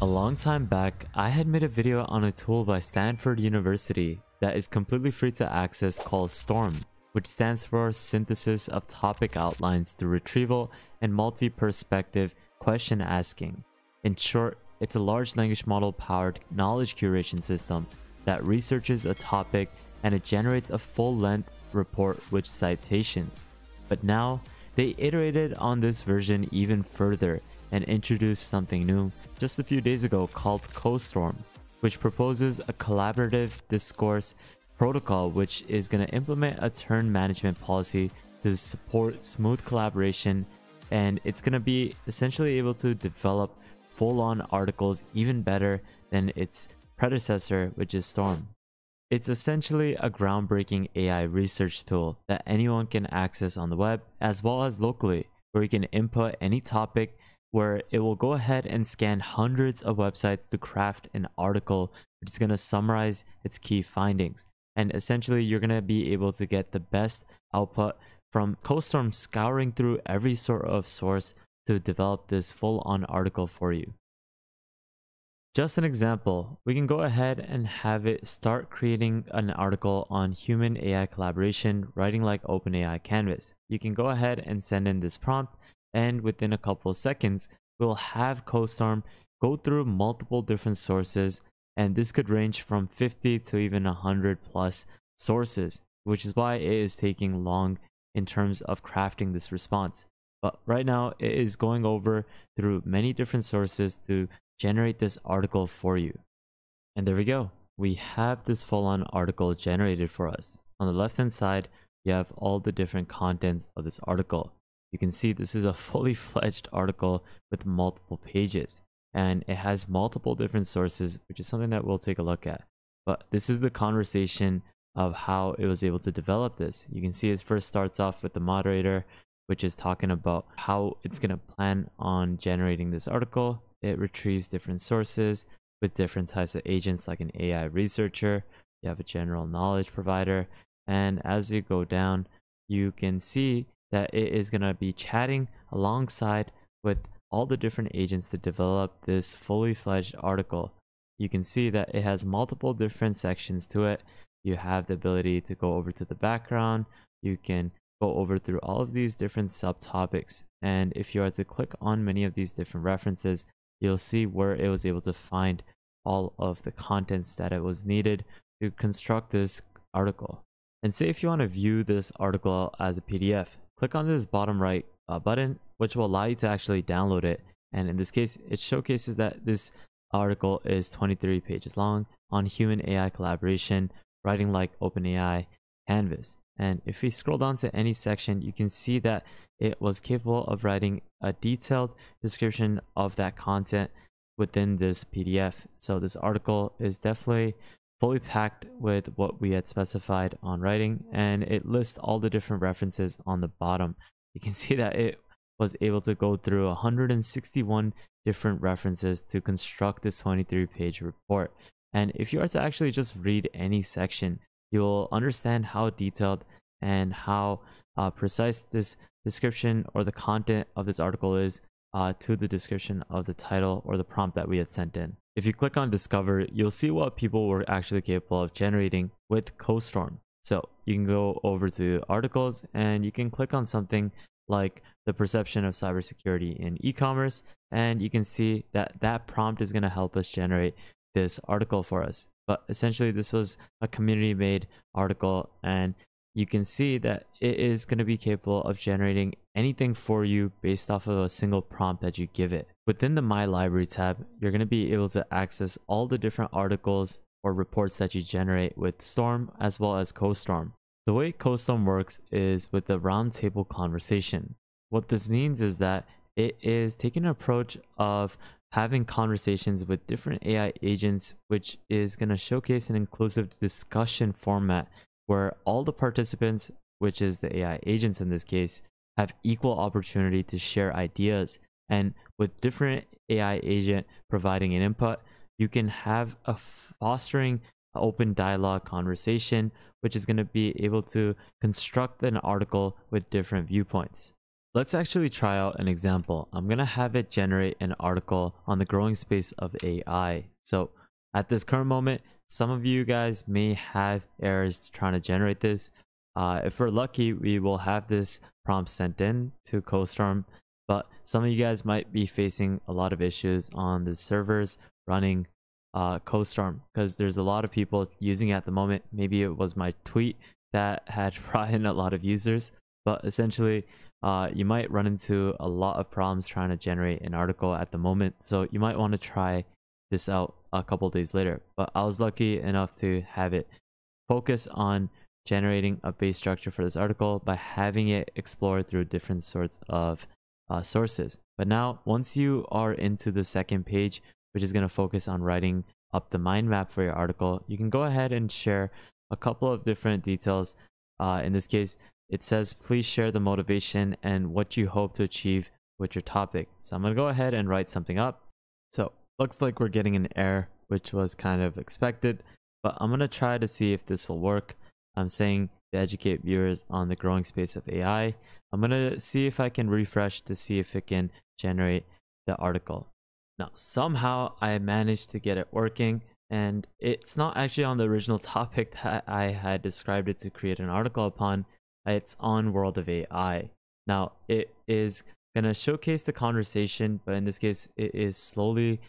A long time back, I had made a video on a tool by Stanford University that is completely free to access called STORM, which stands for Synthesis of Topic Outlines through Retrieval and Multi-Perspective Question Asking. In short, it's a large language model powered knowledge curation system that researches a topic and it generates a full-length report with citations. But now, they iterated on this version even further and introduced something new just a few days ago called CoStorm, which proposes a collaborative discourse protocol which is going to implement a turn management policy to support smooth collaboration and it's going to be essentially able to develop full-on articles even better than its predecessor which is Storm. It's essentially a groundbreaking AI research tool that anyone can access on the web as well as locally where you can input any topic where it will go ahead and scan hundreds of websites to craft an article which is going to summarize its key findings. And essentially, you're going to be able to get the best output from CoStorm scouring through every sort of source to develop this full on article for you. Just an example, we can go ahead and have it start creating an article on human AI collaboration, writing like OpenAI Canvas. You can go ahead and send in this prompt and within a couple of seconds, we'll have CoStorm go through multiple different sources and this could range from 50 to even 100 plus sources, which is why it is taking long in terms of crafting this response. But right now, it is going over through many different sources to generate this article for you. And there we go. We have this full-on article generated for us. On the left-hand side, you have all the different contents of this article you can see this is a fully fledged article with multiple pages and it has multiple different sources, which is something that we'll take a look at. But this is the conversation of how it was able to develop this. You can see it first starts off with the moderator, which is talking about how it's going to plan on generating this article. It retrieves different sources with different types of agents like an AI researcher. You have a general knowledge provider. And as you go down, you can see that it is going to be chatting alongside with all the different agents to develop this fully fledged article. You can see that it has multiple different sections to it. You have the ability to go over to the background. You can go over through all of these different subtopics. And if you are to click on many of these different references, you'll see where it was able to find all of the contents that it was needed to construct this article. And say if you want to view this article as a PDF, click on this bottom right uh, button, which will allow you to actually download it. And in this case, it showcases that this article is 23 pages long on human AI collaboration, writing like OpenAI Canvas. And if we scroll down to any section, you can see that it was capable of writing a detailed description of that content within this PDF. So this article is definitely fully packed with what we had specified on writing and it lists all the different references on the bottom. You can see that it was able to go through 161 different references to construct this 23 page report. And if you are to actually just read any section, you'll understand how detailed and how uh, precise this description or the content of this article is uh, to the description of the title or the prompt that we had sent in. If you click on discover, you'll see what people were actually capable of generating with CoStorm. So you can go over to articles and you can click on something like the perception of cybersecurity in e-commerce and you can see that that prompt is going to help us generate this article for us. But essentially this was a community made article and you can see that it is going to be capable of generating anything for you based off of a single prompt that you give it. Within the My Library tab, you're going to be able to access all the different articles or reports that you generate with Storm as well as CoStorm. The way CoStorm works is with the roundtable conversation. What this means is that it is taking an approach of having conversations with different AI agents, which is going to showcase an inclusive discussion format where all the participants, which is the AI agents in this case, have equal opportunity to share ideas. And with different AI agent providing an input, you can have a fostering open dialogue conversation, which is going to be able to construct an article with different viewpoints. let's actually try out an example. I'm going to have it generate an article on the growing space of AI. So at this current moment, some of you guys may have errors trying to generate this. Uh, if we're lucky, we will have this prompt sent in to CoStorm, but some of you guys might be facing a lot of issues on the servers running uh, CoStorm because there's a lot of people using it at the moment. Maybe it was my tweet that had brought in a lot of users, but essentially, uh, you might run into a lot of problems trying to generate an article at the moment. So you might want to try this out a couple days later. But I was lucky enough to have it focus on generating a base structure for this article by having it explore through different sorts of uh, sources. But now, once you are into the second page, which is going to focus on writing up the mind map for your article, you can go ahead and share a couple of different details. Uh, in this case, it says, please share the motivation and what you hope to achieve with your topic. So I'm going to go ahead and write something up. So looks like we're getting an error, which was kind of expected, but I'm going to try to see if this will work. I'm saying to educate viewers on the growing space of AI. I'm going to see if I can refresh to see if it can generate the article. Now, somehow I managed to get it working and it's not actually on the original topic that I had described it to create an article upon. It's on World of AI. Now, it is going to showcase the conversation, but in this case, it is slowly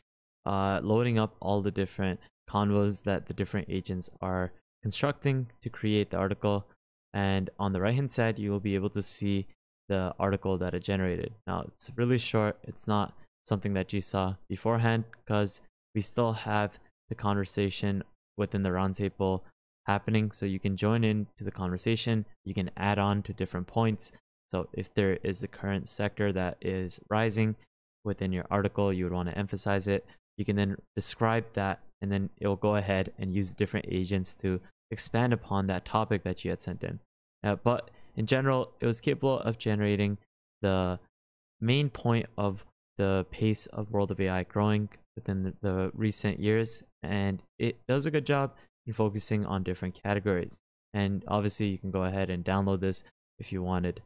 uh, loading up all the different convos that the different agents are constructing to create the article. And on the right hand side, you will be able to see the article that it generated. Now, it's really short. It's not something that you saw beforehand because we still have the conversation within the roundtable happening. So you can join in to the conversation. You can add on to different points. So if there is a current sector that is rising within your article, you would want to emphasize it. You can then describe that and then it will go ahead and use different agents to expand upon that topic that you had sent in. Uh, but in general, it was capable of generating the main point of the pace of World of AI growing within the, the recent years, and it does a good job in focusing on different categories. And obviously, you can go ahead and download this if you wanted.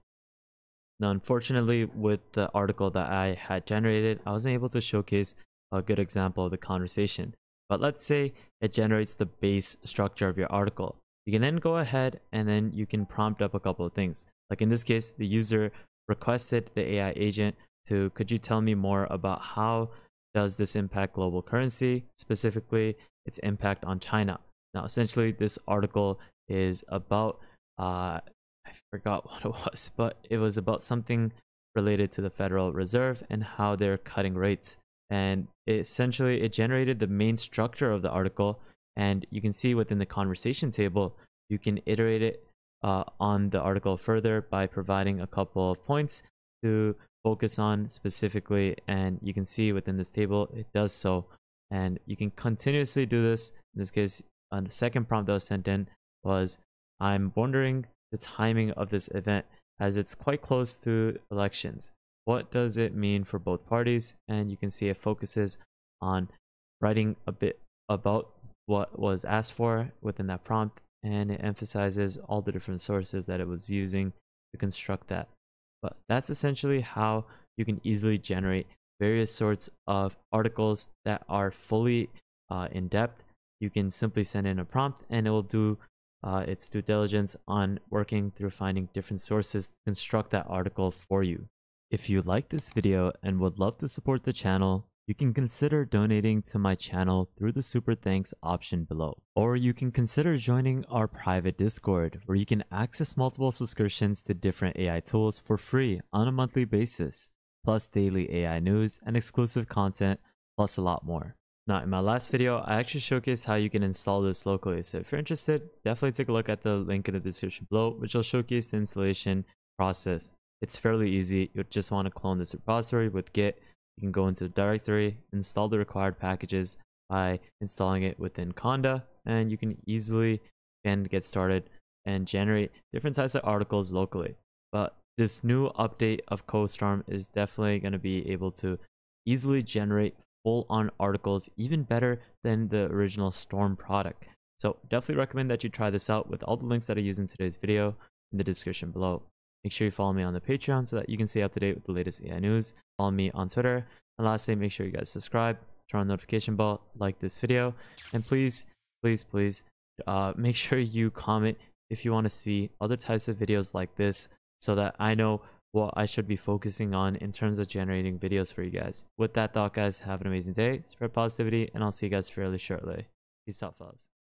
Now, unfortunately, with the article that I had generated, I wasn't able to showcase a good example of the conversation. But let's say it generates the base structure of your article. You can then go ahead and then you can prompt up a couple of things. Like in this case, the user requested the AI agent to, could you tell me more about how does this impact global currency, specifically its impact on China? Now, essentially, this article is about, uh, I forgot what it was, but it was about something related to the Federal Reserve and how they're cutting rates. And it essentially, it generated the main structure of the article. And you can see within the conversation table, you can iterate it uh, on the article further by providing a couple of points to focus on specifically. And you can see within this table, it does so. And you can continuously do this. In this case, uh, the second prompt that was sent in was I'm wondering the timing of this event as it's quite close to elections. What does it mean for both parties? And you can see it focuses on writing a bit about what was asked for within that prompt and it emphasizes all the different sources that it was using to construct that. But that's essentially how you can easily generate various sorts of articles that are fully uh, in depth. You can simply send in a prompt and it will do uh, its due diligence on working through finding different sources to construct that article for you. If you like this video and would love to support the channel, you can consider donating to my channel through the super thanks option below. Or you can consider joining our private Discord where you can access multiple subscriptions to different AI tools for free on a monthly basis, plus daily AI news and exclusive content, plus a lot more. Now, in my last video, I actually showcased how you can install this locally. So if you're interested, definitely take a look at the link in the description below, which will showcase the installation process. It's fairly easy. You'll just want to clone this repository with git you can go into the directory, install the required packages by installing it within Conda, and you can easily and get started and generate different types of articles locally. But this new update of CoStorm is definitely going to be able to easily generate full-on articles even better than the original Storm product. So definitely recommend that you try this out with all the links that I use in today's video in the description below. Make sure you follow me on the Patreon so that you can stay up to date with the latest AI news. Follow me on Twitter. And lastly, make sure you guys subscribe, turn on notification bell, like this video, and please, please, please, uh, make sure you comment if you want to see other types of videos like this so that I know what I should be focusing on in terms of generating videos for you guys. With that thought, guys, have an amazing day, spread positivity, and I'll see you guys fairly shortly. Peace out, fellas.